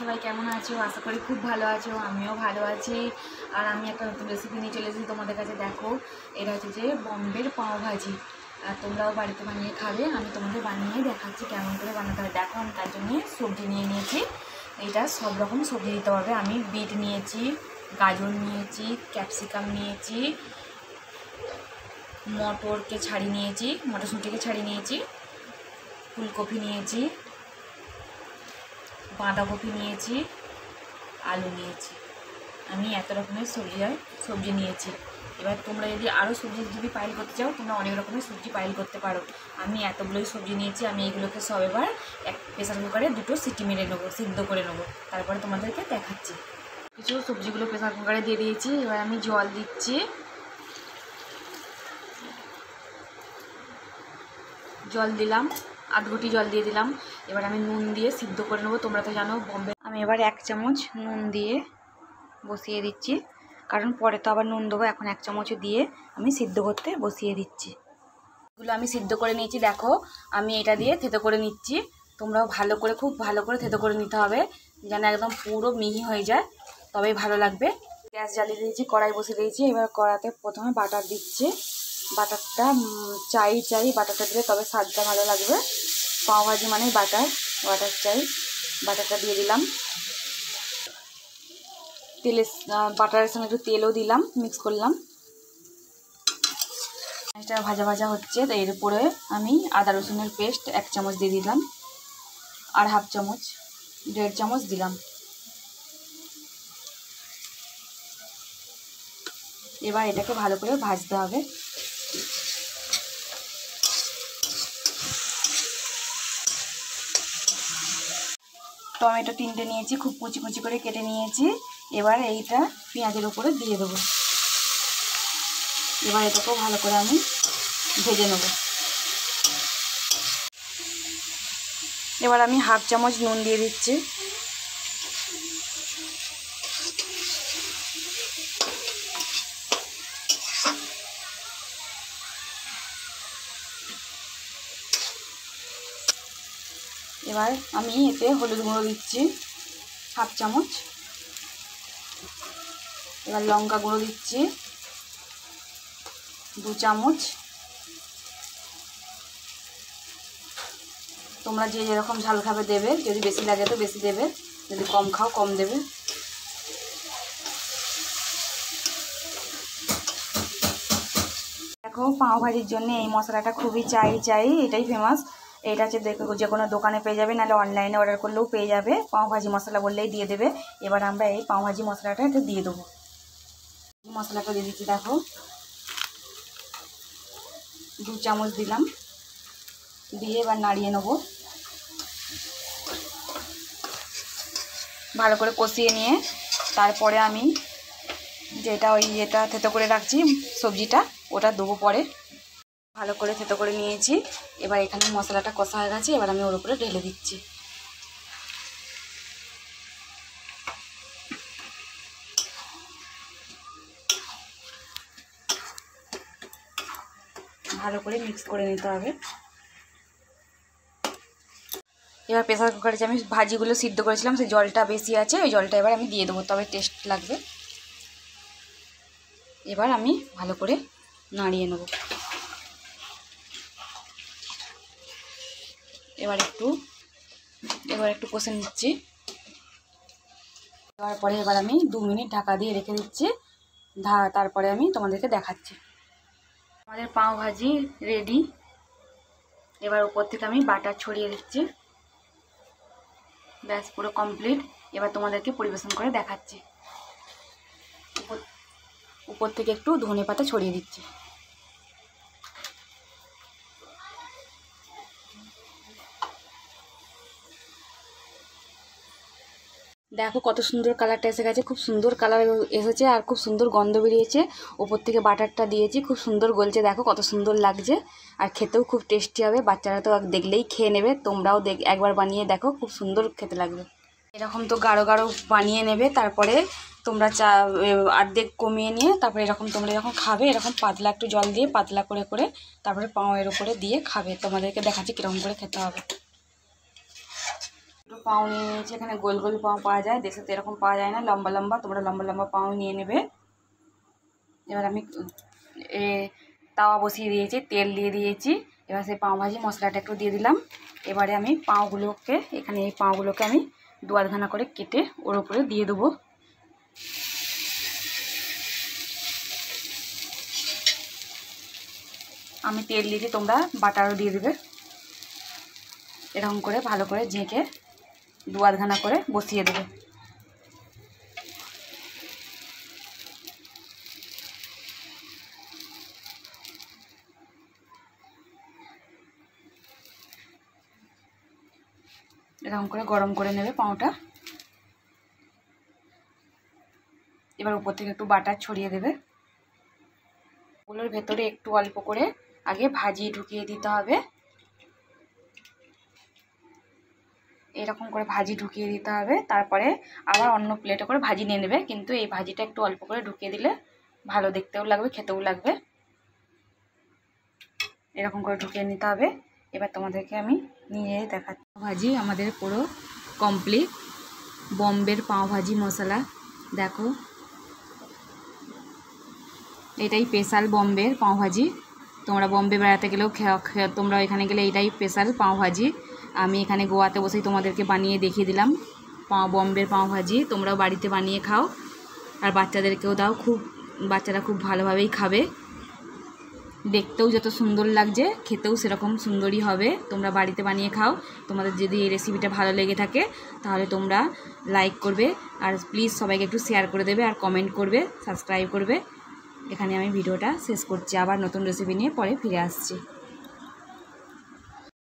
সবাই কেমন আছো? আশা করি খুব ভালো আছো, আমিও ভালো আছি। আর আমি একটা নতুন রেসিপি নিয়ে চলে এসেছি তোমাদের কাছে, দেখো। এটা হচ্ছে যে বম্বের পাও ভাজি। আর তোমরাও বাড়িতে বানিয়ে খাবে, আমি তোমাদের বানিয়ে দেখাচ্ছি কেমন করে বানাতে হয়। দেখো, আমি তার জন্য সবজি নিয়ে নিয়েছি। এটা সব রকম সবজি দিতে পারবে আমি বিট নিয়েছি, গাজর নিয়েছি, ক্যাপসিকাম নিয়েছি, মটরকে ছাড়িয়ে নিয়েছি, মটরশুঁটিকে ছাড়িয়ে নিয়েছি, ফুলকপি নিয়েছি বাঁধাকপি নিয়েছি, আলু নিয়েছি। আমি এত রকমের সবজি সবজি নিয়েছি। এবার তোমরা যদি আরও সবজি যদি পাইল করতে চাও, তোমরা অনেক রকমের সবজি পাইল করতে পারো। আমি এতগুলোই সবজি নিয়েছি, আমি এগুলোকে সব এবার এক প্রেসার কুকারে দুটো সিটি মেরে নেব, সিদ্ধ করে নেব। তারপরে তোমাদেরকে দেখাচ্ছি। কিছু সবজিগুলো প্রেসার কুকারে দিয়ে দিয়েছি। এবার আমি জল দিচ্ছি। জল দিলাম। আধ ঘটি জল দিয়ে দিলাম। এবার আমি নুন দিয়ে সিদ্ধ করে নেব। তোমরা তো জানো, বম্বে আমি এবার এক চামচ নুন দিয়ে বসিয়ে দিচ্ছি। কারণ পরে তো আবার নুন দেবো, এখন এক চামচ দিয়ে আমি সিদ্ধ করতে বসিয়ে দিচ্ছি। এগুলো আমি সিদ্ধ করে নিয়েছি, দেখো। আমি এটা দিয়ে থেতো করে নিচ্ছি। তোমরাও ভালো করে, খুব ভালো করে থেতো করে নিতে হবে, যেন একদম পুরো মিহি হয়ে যায়। তবেই ভালো লাগবে। গ্যাস জ্বালিয়ে দিয়েছি, কড়াই বসিয়ে দিয়েছি। এবার কড়াতে প্রথমে বাটার দিচ্ছি। বাটারটা চাই চাই বাটারটা দিলে তবে স্বাদটা ভালো লাগবে। পাওভাজি মানেই বাটার বাটার চাই, বাটারটা দিয়ে দিলাম। তেলের বাটারের সঙ্গে একটু তেলও দিলাম মিক্স করলাম। এটা ভাজা ভাজা হচ্ছে, তো এর উপরে আমি আদা রসুনের পেস্ট এক চামচ দিয়ে দিলাম আর হাফ চামচ, দেড় চামচ দিলাম। এবার এটাকে ভালো করে ভাজতে হবে। টমেটো তিনটে নিয়েছি, খুব কুচি কুচি করে কেটে নিয়েছি। এবার এইটা পেঁয়াজের উপরে দিয়ে দেবো। এবার এটাকেও ভালো করে আমি ভেজে নেব। এবার আমি হাফ চামচ নুন দিয়ে দিচ্ছি। এবার আমি এতে হলুদ গুঁড়ো দিচ্ছি, হাফ চামচ। এবার লঙ্কা গুঁড়ো দিচ্ছি, দু চামচ। তোমরা যে যেরকম ঝাল খাবে দেবে, যদি বেশি লাগে তো বেশি দেবে, যদি কম খাও কম দেবে। দেখো পাও ভাজির জন্য এই মশলাটা খুবই চাই চাই, এটাই ফেমাস এটা হচ্ছে যে কোনো দোকানে পেয়ে যাবে, নাহলে অনলাইনে অর্ডার করলেও পেয়ে যাবে। পাও ভাজি মশলা বললেই দিয়ে দেবে। এবার আমরা এই পাও ভাজি মশলাটা একটু দিয়ে দেবো। মশলাটা দিয়ে দিচ্ছি, দেখো। দু চামচ দিলাম। দিয়ে এবার নাড়িয়ে নেব। ভালো করে কষিয়ে নিয়ে, তারপরে আমি যেটা ওই এটা থেতো করে রাখছি, সবজিটা, ওটা দেবো পরে। ভালো করে থেতো করে নিয়েছি। এবার এখানে মশলাটা কষা হয়ে গেছে, এবার আমি ওর উপরে ঢেলে দিচ্ছি। ভালো করে মিক্স করে নিতে হবে। এবার প্রেসার কুকারে যে আমি ভাজিগুলো সিদ্ধ করেছিলাম, সেই জলটা বেশি আছে, ওই জলটা এবার আমি দিয়ে দেবো, তবে টেস্ট লাগবে। এবার আমি ভালো করে নাড়িয়ে নেব। এবার একটু এবার একটু কষে নিচ্ছি। দেওয়ার পরে এবার আমি দু মিনিট ঢাকা দিয়ে রেখে দিচ্ছি। ধা, তারপরে আমি তোমাদেরকে দেখাচ্ছি। আমাদের পাও ভাজি রেডি এবার উপর থেকে আমি বাটার ছড়িয়ে দিচ্ছি। ব্যাস, পুরো কমপ্লিট এবার তোমাদেরকে পরিবেশন করে দেখাচ্ছি। উপর থেকে একটু ধনে পাতা ছড়িয়ে দিচ্ছি। দেখো কত সুন্দর কালারটা এসে গেছে, খুব সুন্দর কালার এসেছে আর খুব সুন্দর গন্ধ বেরিয়েছে। ওপর থেকে বাটারটা দিয়েছি, খুব সুন্দর গলছে, দেখো কত সুন্দর লাগছে। আর খেতেও খুব টেস্টি হবে, বাচ্চারা তো দেখলেই খেয়ে নেবে, তোমরাও দেখ, একবার বানিয়ে দেখো, খুব সুন্দর খেতে লাগবে। এরকম তো গাঢ় গাঢ় বানিয়ে নেবে, তারপরে তোমরা চা অর্ধেক কমিয়ে নিয়ে, তারপরে এরকম তোমরা যখন খাবে, এরকম পাতলা একটু জল দিয়ে পাতলা করে করে, তারপরে পাওয়ের উপরে দিয়ে খাবে, তোমাদেরকে দেখাচ্ছি কীরকম করে খেতে হবে। একটু পাও নিয়ে নিয়েছি এখানে গোল গোল পাও পাওয়া যায় দেশে তো এরকম পাওয়া যায় না। লম্বা লম্বা, তোমরা লম্বা লম্বা পাও নিয়ে নেবে। এবার আমি এ তাওয়া বসিয়ে দিয়েছি, তেল দিয়ে দিয়েছি। এবার সেই পাও ভাজি মশলাটা একটু দিয়ে দিলাম। এবারে আমি পাওগুলোকে এখানে এই পাওগুলোকে আমি দু আধখানা করে কেটে ওর উপরে দিয়ে দেবো। আমি তেল দিয়েছি, তোমরা বাটারও দিয়ে দেবে। এরকম করে ভালো করে ঝেঁকে দু আধখানা করে বসিয়ে দেবে। এরকম করে গরম করে নেবে পাউটা। এবার উপর থেকে একটু বাটার ছড়িয়ে দেবে। ওগুলোর ভেতরে একটু অল্প করে আগে ভাজি ঢুকিয়ে দিতে হবে। এরকম করে ভাজি ঢুকিয়ে দিতে হবে। তারপরে আবার অন্য প্লেটে করে ভাজি নিয়ে নেবে। কিন্তু এই ভাজিটা একটু অল্প করে ঢুকিয়ে দিলে ভালো, দেখতেও লাগবে, খেতেও লাগবে। এরকম করে ঢুকিয়ে নিতে হবে। এবার তোমাদেরকে আমি নিয়ে দেখাচ্ছি। ভাজি আমাদের পুরো কমপ্লিট বম্বের পাও ভাজি মশলা, দেখো। এটাই স্পেশাল বম্বের পাওভাজি তোমরা বম্বে বেড়াতে গেলেও তোমরা এখানে গেলে এটাই স্পেশাল পাওভাজি আমি এখানে গোয়াতে বসেই তোমাদেরকে বানিয়ে দেখিয়ে দিলাম। পাও বম্বের পাওভাজি তোমরাও বাড়িতে বানিয়ে খাও। আর বাচ্চাদেরকেও দাও, খুব, বাচ্চারা খুব ভালোভাবেই খাবে। দেখতেও যত সুন্দর লাগছে, খেতেও সেরকম সুন্দরই হবে। তোমরা বাড়িতে বানিয়ে খাও। তোমাদের যদি এই রেসিপিটা ভালো লেগে থাকে, তাহলে তোমরা লাইক করবে। আর প্লিজ সবাইকে একটু শেয়ার করে দেবে আর কমেন্ট করবে সাবস্ক্রাইব করবে। এখানে আমি ভিডিওটা শেষ করছি। আবার নতুন রেসিপি নিয়ে পরে ফিরে আসছি।